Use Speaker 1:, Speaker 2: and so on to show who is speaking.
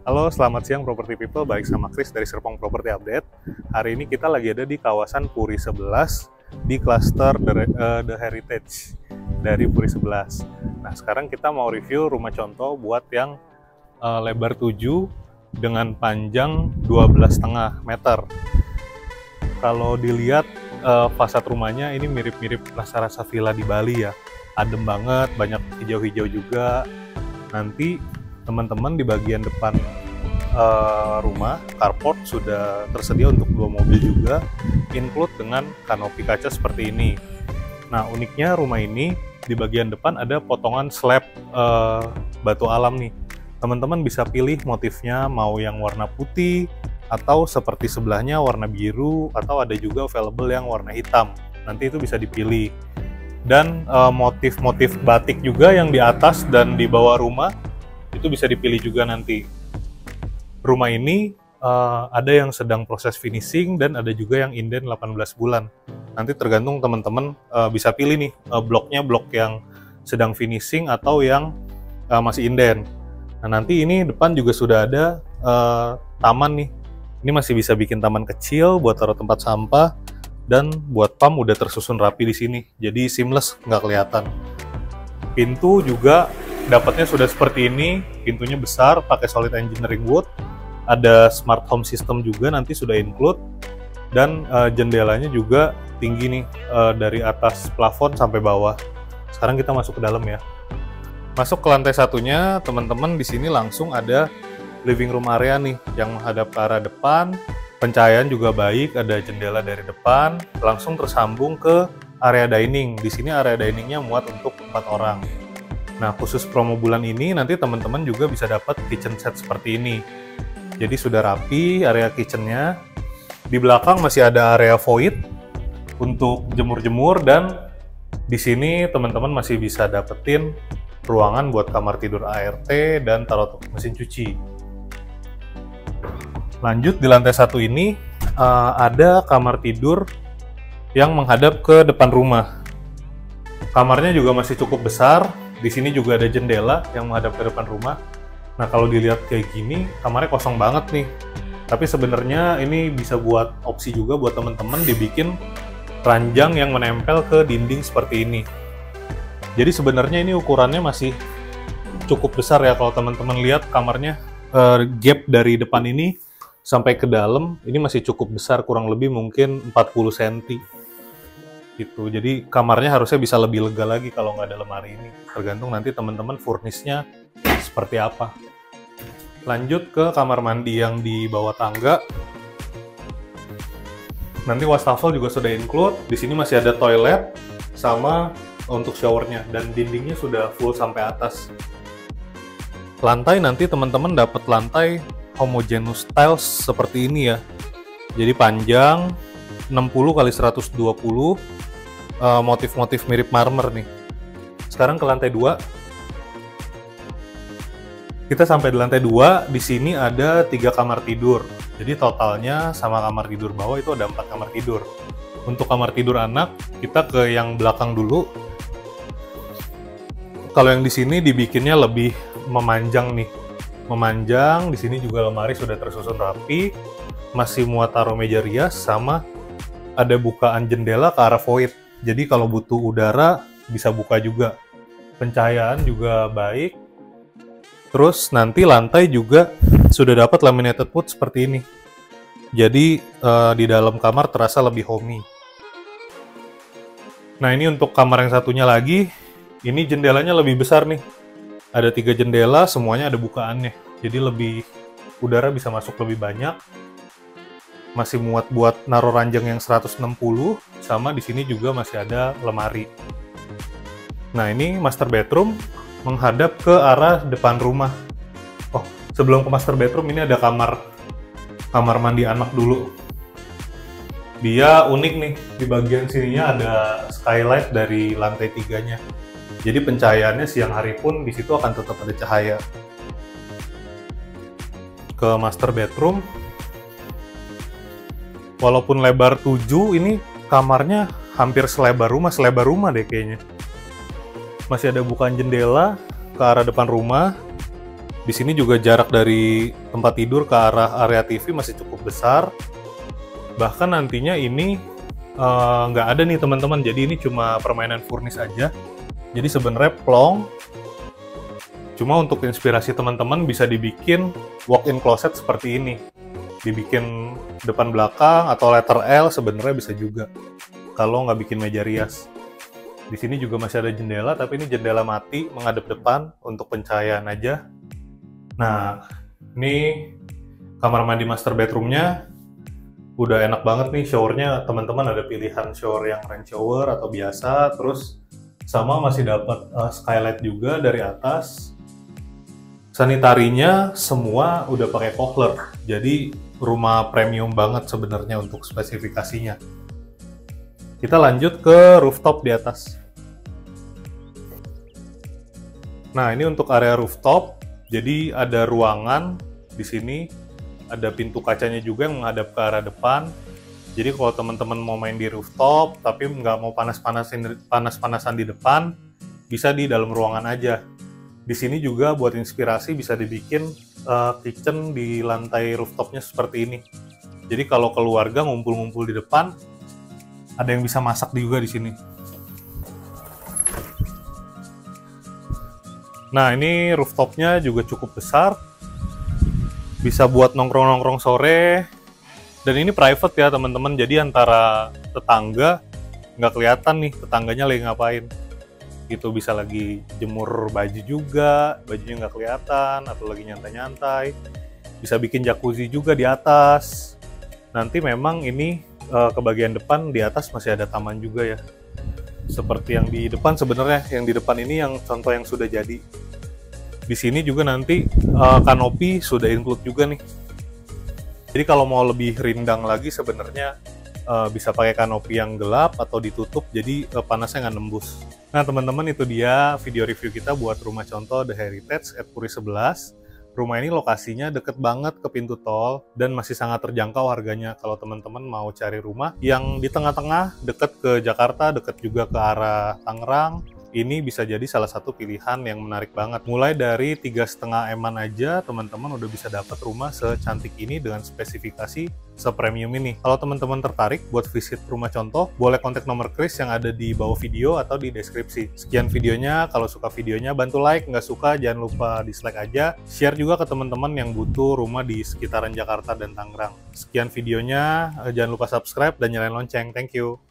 Speaker 1: Halo, selamat siang Property People. Baik sama Chris dari Serpong Property Update. Hari ini kita lagi ada di kawasan Puri 11 di cluster The, uh, The Heritage dari Puri 11. Nah, sekarang kita mau review rumah contoh buat yang uh, lebar 7 dengan panjang 12,5 meter. Kalau dilihat uh, fasad rumahnya ini mirip-mirip rasa-rasa villa di Bali ya. Adem banget, banyak hijau-hijau juga. Nanti teman-teman di bagian depan uh, rumah carport sudah tersedia untuk dua mobil juga include dengan kanopi kaca seperti ini. Nah uniknya rumah ini di bagian depan ada potongan slab uh, batu alam nih. Teman-teman bisa pilih motifnya mau yang warna putih atau seperti sebelahnya warna biru atau ada juga available yang warna hitam. Nanti itu bisa dipilih. Dan eh, motif-motif uh, batik juga yang di atas dan di bawah rumah itu bisa dipilih juga nanti. Rumah ini uh, ada yang sedang proses finishing dan ada juga yang inden 18 bulan. Nanti tergantung teman-teman uh, bisa pilih nih uh, bloknya blok yang sedang finishing atau yang uh, masih inden. Nah nanti ini depan juga sudah ada uh, taman nih. Ini masih bisa bikin taman kecil buat taruh tempat sampah dan buat pam udah tersusun rapi di sini. Jadi seamless nggak kelihatan. Pintu juga dapatnya sudah seperti ini, pintunya besar, pakai solid engineering wood, ada smart home system juga nanti sudah include, dan uh, jendelanya juga tinggi nih uh, dari atas plafon sampai bawah. Sekarang kita masuk ke dalam ya. Masuk ke lantai satunya, teman-teman di sini langsung ada living room area nih yang menghadap ke arah depan. Pencahayaan juga baik, ada jendela dari depan, langsung tersambung ke area dining. Di sini area diningnya muat untuk empat orang. Nah, khusus promo bulan ini nanti teman-teman juga bisa dapat kitchen set seperti ini. Jadi sudah rapi area kitchennya. Di belakang masih ada area void untuk jemur-jemur dan di sini teman-teman masih bisa dapetin ruangan buat kamar tidur ART dan taruh mesin cuci. Lanjut di lantai satu ini uh, ada kamar tidur yang menghadap ke depan rumah. Kamarnya juga masih cukup besar, di sini juga ada jendela yang menghadap ke depan rumah. Nah kalau dilihat kayak gini, kamarnya kosong banget nih. Tapi sebenarnya ini bisa buat opsi juga buat teman-teman dibikin ranjang yang menempel ke dinding seperti ini. Jadi sebenarnya ini ukurannya masih cukup besar ya kalau teman-teman lihat kamarnya uh, gap dari depan ini sampai ke dalam ini masih cukup besar kurang lebih mungkin 40 cm gitu. Jadi kamarnya harusnya bisa lebih lega lagi kalau nggak ada lemari ini. Tergantung nanti teman-teman furnisnya seperti apa. Lanjut ke kamar mandi yang di bawah tangga. Nanti wastafel juga sudah include. Di sini masih ada toilet sama untuk showernya dan dindingnya sudah full sampai atas. Lantai nanti teman-teman dapat lantai homogeneous tiles seperti ini ya. Jadi panjang 60 kali 120 Eh, motif-motif uh, mirip marmer nih. Sekarang ke lantai 2. Kita sampai di lantai 2, di sini ada tiga kamar tidur. Jadi totalnya sama kamar tidur bawah itu ada empat kamar tidur. Untuk kamar tidur anak, kita ke yang belakang dulu. Kalau yang di sini dibikinnya lebih memanjang nih. Memanjang, di sini juga lemari sudah tersusun rapi, masih muat taruh meja rias sama ada bukaan jendela ke arah void. Jadi kalau butuh udara bisa buka juga. Pencahayaan juga baik. Terus nanti lantai juga sudah dapat laminated wood seperti ini. Jadi uh, di dalam kamar terasa lebih homey. Nah ini untuk kamar yang satunya lagi, ini jendelanya lebih besar nih. Ada tiga jendela, semuanya ada bukaannya. Jadi lebih udara bisa masuk lebih banyak masih muat buat naruh ranjang yang 160 sama di sini juga masih ada lemari. Nah, ini master bedroom menghadap ke arah depan rumah. Oh, sebelum ke master bedroom ini ada kamar kamar mandi anak dulu. Dia unik nih, di bagian sininya ada skylight dari lantai tiganya. Jadi pencahayaannya siang hari pun di situ akan tetap ada cahaya. Ke master bedroom, walaupun lebar 7 ini kamarnya hampir selebar rumah, selebar rumah deh kayaknya. Masih ada bukaan jendela ke arah depan rumah. Di sini juga jarak dari tempat tidur ke arah area TV masih cukup besar. Bahkan nantinya ini eh, nggak uh, ada nih teman-teman, jadi ini cuma permainan furnis aja. Jadi sebenarnya plong. Cuma untuk inspirasi teman-teman bisa dibikin walk-in closet seperti ini. Dibikin depan belakang atau letter L sebenarnya bisa juga. Kalau nggak bikin meja rias. Di sini juga masih ada jendela, tapi ini jendela mati menghadap depan untuk pencahayaan aja. Nah, ini kamar mandi master bedroomnya. Udah enak banget nih showernya. Teman-teman ada pilihan shower yang rain shower atau biasa. Terus sama masih dapat uh, skylight juga dari atas sanitarinya semua udah pakai Kohler jadi rumah premium banget sebenarnya untuk spesifikasinya. Kita lanjut ke rooftop di atas. Nah ini untuk area rooftop. Jadi ada ruangan di sini, ada pintu kacanya juga yang menghadap ke arah depan. Jadi kalau teman-teman mau main di rooftop tapi nggak mau panas-panasin panas-panasan di depan, bisa di dalam ruangan aja. Di sini juga buat inspirasi bisa dibikin uh, kitchen di lantai rooftopnya seperti ini. Jadi kalau keluarga ngumpul-ngumpul di depan, ada yang bisa masak juga di sini. Nah ini rooftopnya juga cukup besar, bisa buat nongkrong-nongkrong sore, dan ini private ya teman-teman, jadi antara tetangga nggak kelihatan nih tetangganya lagi ngapain. Gitu bisa lagi jemur baju juga, bajunya nggak kelihatan, atau lagi nyantai-nyantai. Bisa bikin jacuzzi juga di atas. Nanti memang ini uh, ke bagian depan di atas masih ada taman juga ya seperti yang di depan sebenarnya yang di depan ini yang contoh yang sudah jadi di sini juga nanti uh, kanopi sudah include juga nih jadi kalau mau lebih rindang lagi sebenarnya uh, bisa pakai kanopi yang gelap atau ditutup jadi uh, panasnya nggak nembus. Nah teman-teman itu dia video review kita buat rumah contoh The Heritage at Puri 11 Rumah ini lokasinya deket banget ke pintu tol dan masih sangat terjangkau harganya. Kalau teman-teman mau cari rumah yang di tengah-tengah deket ke Jakarta, deket juga ke arah Tangerang, ini bisa jadi salah satu pilihan yang menarik banget. Mulai dari tiga setengah eman aja, teman-teman udah bisa dapat rumah secantik ini dengan spesifikasi sepremium ini. Kalau teman-teman tertarik buat visit rumah contoh, boleh kontak nomor Chris yang ada di bawah video atau di deskripsi. Sekian videonya, kalau suka videonya bantu like, nggak suka jangan lupa dislike aja. Share juga ke teman-teman yang butuh rumah di sekitaran Jakarta dan Tangerang. Sekian videonya, eh, jangan lupa subscribe dan nyalain lonceng. Thank you.